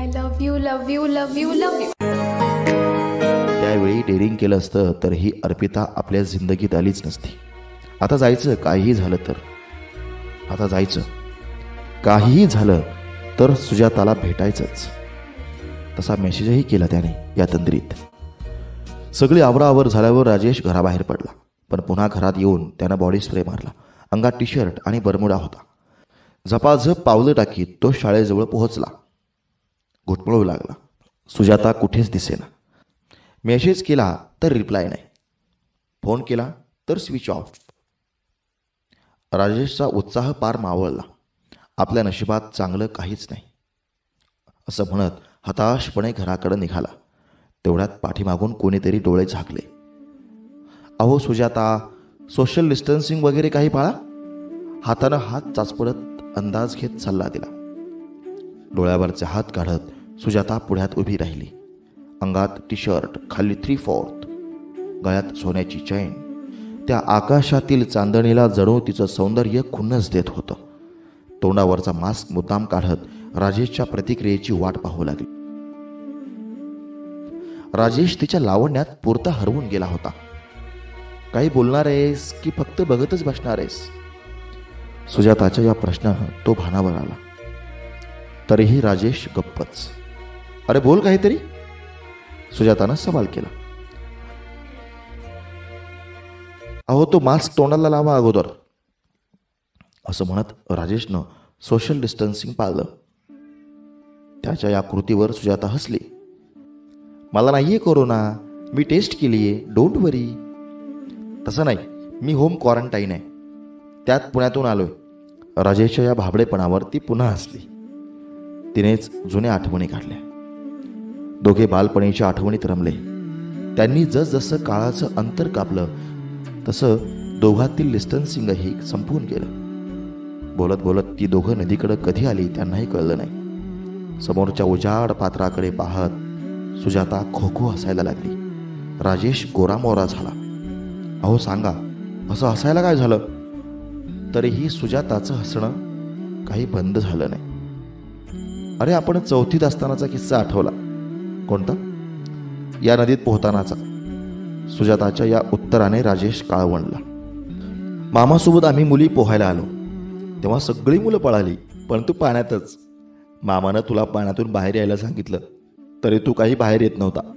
I love you love you love you love you. त्यावेळी daring केलं असतं तर ही अर्पिता आपल्या जिंदगीत आलीच नसती. आता जायचं काहीही झालं तर. आता जायचं. काहीही झालं तर सुजाताला भेटायचंच. तसा मेसेजही केला त्याने या तंद्रीत. सगळी आवराआवर झाल्यावर राजेश घराबाहेर पडला. पण पुन्हा घरात येऊन त्यानं बॉडी स्प्रे मारला. अंगात टी शर्ट आणि बरमुडा होता. झपाझप पावलं टाकीत तो शाळेजवळ पोहोचला. घुटमळू लागला. सुजाता कुठेच दिसेना. मेसेज केला तर रिप्लाय नाही. फोन केला तर स्विच ऑफ राजेशचा उत्साह पार मावळला. आपल्या नशिबात चांगलं काहीच नाही. असं म्हणत हताशपणे घराकडे निघाला. तेवढ्यात पाठीमागून कोणीतरी डोळे झाकले. अहो सुजाता सोशल डिस्टन्सिंग वगैरे काही पाळा? हातानं हात चाचपडत अंदाज घेत सल्ला दिला. डोळ्यावरचे हात काढत सुजाता पुढ्यात उभी राहिली. अंगात टी शर्ट खाली थ्री फोर्थ गळ्यात सोन्याची चैन. त्या आकाशातील चांदणीला जणू तिचं सौंदर्य खुन्नस देत होतं. तोंडावरचा मास्क मुद्दाम काढत राजेशच्या प्रतिक्रियेची वाट पाहू लागली. राजेश तिच्या लावण्यात पुरता हरवून गेला होता. काही बोलणार आहेस की फक्त बघतच बसणार आहेस सुजाताच्या या प्रश्नानं तो भानावर आला. तरीही राजेश गप्पच. अरे बोल काहीतरी. सुजातानं सवाल केला. अहो तो मास्क तोंडाला लावा अगोदर. असं म्हणत राजेशनं सोशल डिस्टन्सिंग पाळलं. त्याच्या या कृतीवर सुजाता हसली. मला नाहीये कोरोना मी टेस्ट केली आहे डोंट वरी तसं नाही. मी होम क्वारंटाईन आहे. त्यात पुण्यातून आलोय. राजेशच्या या भाबडेपणावर ती पुन्हा हसली. तिनेच जुन्या आठवणी काढल्या. दोघे बालपणीच्या आठवणीत रमले. त्यांनी जसजसं काळाचं अंतर कापलं तसं दोघातील डिस्टन्सिंगही संपवून गेलं. बोलत बोलत ती दोघं नदीकडं कधी आली त्यांनाही कळलं नाही. समोरच्या उजाड पात्राकडे पाहत सुजाता खो खो हसायला लागली. राजेश गोरामोरा झाला. अहो सांगा असं हसायला काय झालं? तरीही सुजाताचं हसणं काही बंद झालं नाही. अरे आपण चौथीत असतानाचा किस्सा आठवला. कोणता? या नदीत पोहतानाचा. सुजाताच्या या उत्तराने राजेश काळवणला मामासोबत आम्ही मुली पोहायला आलो. तेव्हा सगळी मुलं पळाली परंतु पाण्यातच. मामानं तुला पाण्यातून बाहेर यायला सांगितलं तरी तू काही बाहेर येत नव्हता.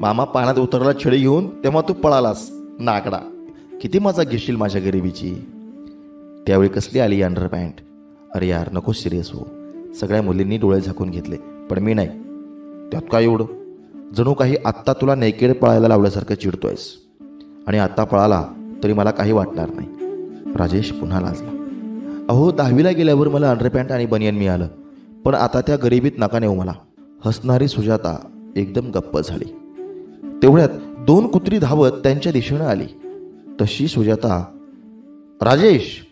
मामा पाण्यात उतरला छडी घेऊन तेव्हा तू पळालास नाकडा. किती मजा घेशील माझ्या गरिबीची. त्यावेळी कसली आली अंडर पॅन्ट अरे यार नको सिरियस हो सगळ्या मुलींनी डोळे झाकून घेतले. पण मी नाही. त्यात काय एवढं? जणू काही आत्ता तुला नेकेड पळायला लावल्यासारखं चिडतोयस. आणि आत्ता पळाला तरी मला काही वाटणार नाही. राजेश पुन्हा लाजला. अहो दहावीला गेल्यावर मला अंडरपॅन्ट आणि बनियन मिळालं. पण आता त्या गरिबीत नका नेऊ मला. हसणारी सुजाता एकदम गप्प झाली. तेवढ्यात दोन कुत्री धावत त्यांच्या दिशेनं आली. तशी सुजाता राजेश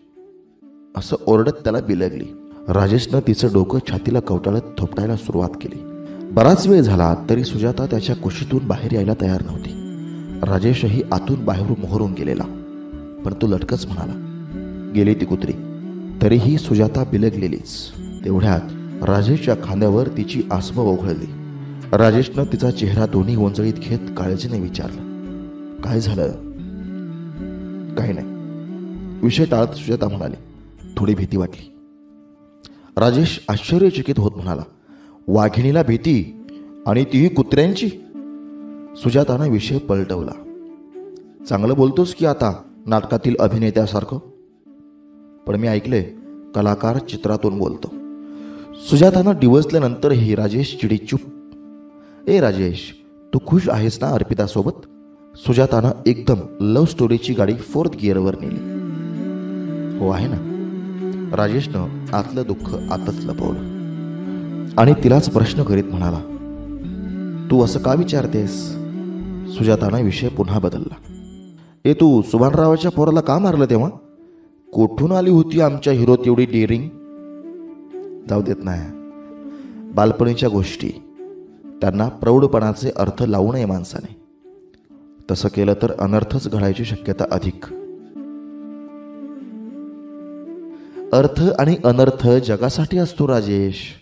असं ओरडत त्याला बिलगली. राजेशनं तिचं डोकं छातीला कवटाळत थोपटायला सुरुवात केली. बराच वेळ झाला तरी सुजाता त्याच्या कुशीतून बाहेर यायला तयार नव्हती. राजेशही आतून बाहेरून मोहरून गेलेला. पण तो लटकच म्हणाला गेली ती कुत्री. तरीही सुजाता बिलगलेलीच. तेवढ्यात राजेशच्या खांद्यावर तिची आसम ओघळली. राजेशनं तिचा चेहरा दोन्ही ओंजळीत घेत काळजीने विचारलं काय झालं? काही नाही. विषय टाळत सुजाता म्हणाली थोडी भीती वाटली. राजेश आश्चर्यचकित होत म्हणाला वाघिणीला भीती आणि तीही कुत्र्यांची? सुजातानं विषय पलटवला. चांगलं बोलतोस की आता नाटकातील अभिनेत्यासारखं? पण मी ऐकले कलाकार चित्रातून बोलतो. सुजातानं डिवसल्यानंतरही राजेश चिडीचूप ए राजेश तू खुश आहेस ना अर्पितासोबत? सुजातानं एकदम लव्ह स्टोरीची गाडी फोर्थ गिअरवर नेली. हो आहे ना. राजेशनं आतलं दुःख आतच लपवलं. आणि तिलाच प्रश्न करीत म्हणाला तू असं का विचारतेस? सुजातानं विषय पुन्हा बदलला. ए तू सुभानरावाच्या पोराला का मारलं तेव्हा? कुठून आली होती आमच्या हिरोत एवढी डेअरिंग? जाऊ देत नाही. बालपणीच्या गोष्टी त्यांना प्रौढपणाचे अर्थ लावू नये माणसाने. तसं केलं तर अनर्थच घडायची शक्यता अधिक. अर्थ आणि अनर्थ जगासाठी असतो राजेश.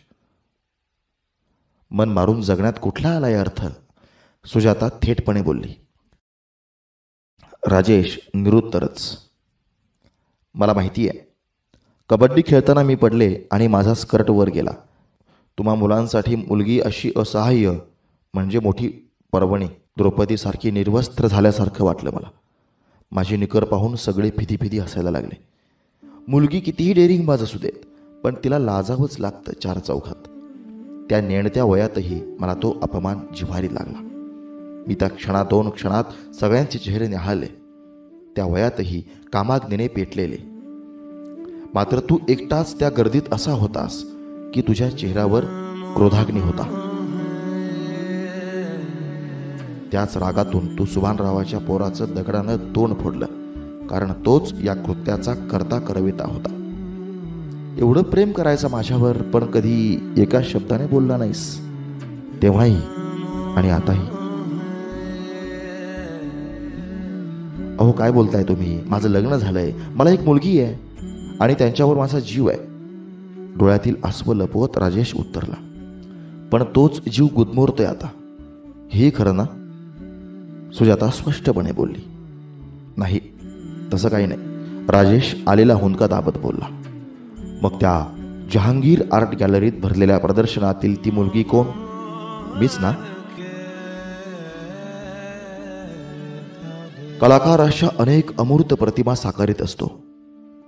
मन मारून जगण्यात कुठला आलाय अर्थ? सुजाता थेटपणे बोलली. राजेश निरुत्तरच. मला माहिती आहे कबड्डी खेळताना मी पडले आणि माझा स्कर्ट वर गेला. तुम्हा मुलांसाठी मुलगी अशी असहाय्य म्हणजे मोठी पर्वणी द्रौपदीसारखी निर्वस्त्र झाल्यासारखं वाटलं मला. माझी निकर पाहून सगळे फिदी फिदी हसायला लागले. मुलगी कितीही डेरिंगबाज असू देत पण तिला लाजावंच लागतं चार चौघात. त्या नेणत्या वयातही मला तो अपमान जिव्हारी लागला. मी त्या क्षणात दोन क्षणात सगळ्यांचे चेहरे निहाळले. त्या वयातही कामाग्नीने पेटलेले. मात्र तू एकटाच त्या गर्दीत असा होतास की तुझ्या चेहऱ्यावर क्रोधाग्नी होता. त्याच रागातून तू सुभानरावाच्या पोराचं दगडानं तोंड फोडलं. कारण तोच या कृत्याचा करता करविता होता. एवढं प्रेम करायचं माझ्यावर पण कधी एका शब्दाने बोलला नाहीस. तेव्हाही आणि आताही. अहो काय बोलताय तुम्ही? माझं लग्न झालंय. मला एक मुलगी आहे आणि त्यांच्यावर माझा जीव आहे. डोळ्यातील आसव लपवत राजेश उत्तरला पण तोच जीव गुदमोरतोय आता. हे खरं ना? सुजाता स्पष्टपणे बोलली नाही तसं काही नाही. राजेश आलेला हुंदका दाबत बोलला. मग त्या जहांगीर आर्ट गॅलरीत भरलेल्या प्रदर्शनातील ती मुलगी कोण? मीच ना? कलाकार अशा अनेक अमूर्त प्रतिमा साकारित असतो.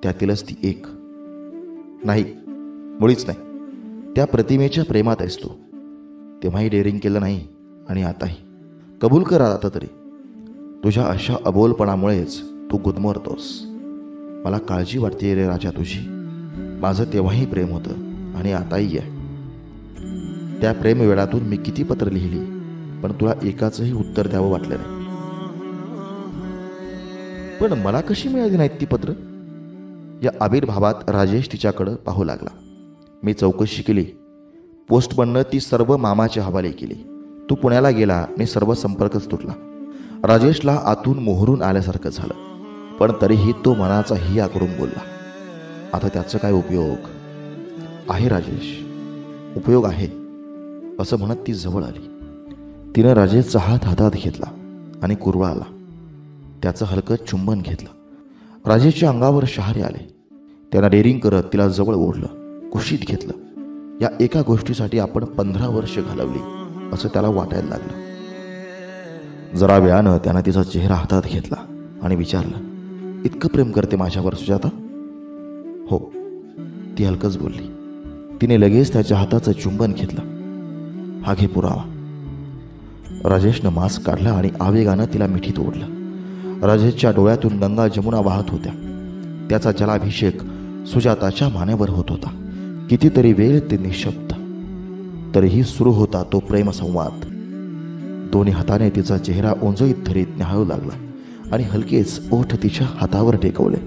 त्यातीलच ती एक. नाही मुळीच नाही. त्या प्रतिमेच्या प्रेमात असतो. तेव्हाही डेअरिंग केलं नाही आणि आताही. कबूल कर आता तरी. तुझ्या अशा अबोलपणामुळेच तू गुदमरतोस मला काळजी वाटते रे राजा तुझी. माझं तेव्हाही प्रेम होतं आणि आताही आहे. त्या प्रेमवेळातून मी किती पत्र लिहिली पण तुला एकाचंही उत्तर द्यावं वाटलं नाही. पण मला कशी मिळाली नाहीत ती पत्र? या आविर्भावात राजेश तिच्याकडं पाहू लागला. मी चौकशी केली. पोस्टमननं ती सर्व मामाच्या हवाले केली. तू पुण्याला गेला आणि सर्व संपर्कच तुटला. राजेशला आतून मोहरून आल्यासारखं झालं. पण तरीही तो मनाचा हिया करून बोलला आता त्याचा काय उपयोग? आहे राजेश उपयोग आहे असं म्हणत ती जवळ आली. तिनं राजेशचा हात हातात घेतला आणि कुरवा आला त्याचं हलकं चुंबन घेतलं. राजेशच्या अंगावर शहारे आले. त्यानं डेरिंग करत तिला जवळ ओढलं कुशीत घेतलं. या एका गोष्टीसाठी आपण पंधरा वर्ष घालवली असं त्याला वाटायला लागलं. जरा वेळानं त्यानं तिचा चेहरा हातात घेतला आणि विचारलं इतकं प्रेम करते माझ्यावर सुजाता. हो ती हलकच बोलली. तिने लगेच त्याच्या हाताचं चुंबन घेतलं. हा घे पुरावा. राजेशनं मास्क काढला आणि आवेगानं तिला मिठीत ओढलं. राजेशच्या डोळ्यातून गंगा जमुना वाहत होत्या. त्याचा जलाभिषेक सुजाताच्या मानेवर होत होता. कितीतरी वेळ ते निशब्द. तरीही सुरू होता तो प्रेमसंवाद. दोन्ही हाताने तिचा चेहरा ओंजळीत धरीत न्याहाळू लागला. आणि हलकेच ओठ तिच्या हातावर टेकवले.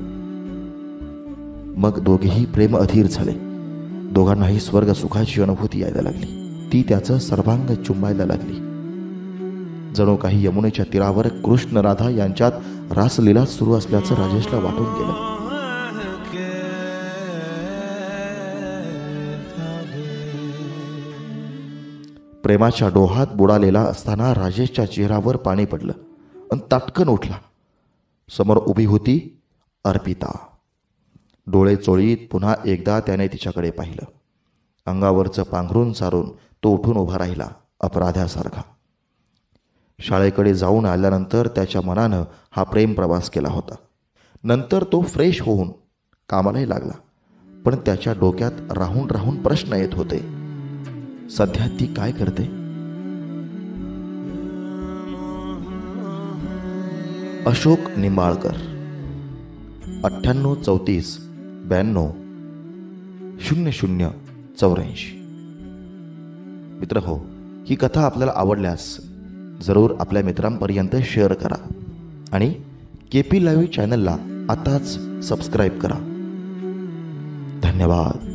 मग दोघेही प्रेम अधीर झाले. दोघांनाही स्वर्ग सुखाची अनुभूती यायला लागली. ती त्याचं सर्वांग चुंबायला लागली. जणू काही यमुनेच्या तीरावर कृष्ण राधा यांच्यात रासलीला सुरू असल्याचं राजेशला वाटून गेलं. प्रेमाच्या डोहात बुडालेला असताना राजेशच्या चेहऱ्यावर पाणी पडलं. आणि ताटकन उठला. समोर उभी होती अर्पिता. डोळे चोळीत पुन्हा एकदा त्याने तिच्याकडे पाहिलं. अंगावरचं पांघरून सारून तो उठून उभा राहिला अपराध्यासारखा. शाळेकडे जाऊन आल्यानंतर त्याच्या मनानं हा प्रेम प्रवास केला होता. नंतर तो फ्रेश होऊन कामालाही लागला पण त्याच्या डोक्यात राहून राहून प्रश्न येत होते. सध्या ती काय करते? अशोक निंबाळकर. अठ्ठ्याण्णव चौतीस ब्याण्णव शून्य शून्य चौऱ्याऐंशी. मित्र हो ही कथा आपल्याला आवडल्यास जरूर आपल्या मित्रांपर्यंत शेअर करा आणि के पी लाईव्ह चॅनलला आताच सबस्क्राईब करा. धन्यवाद.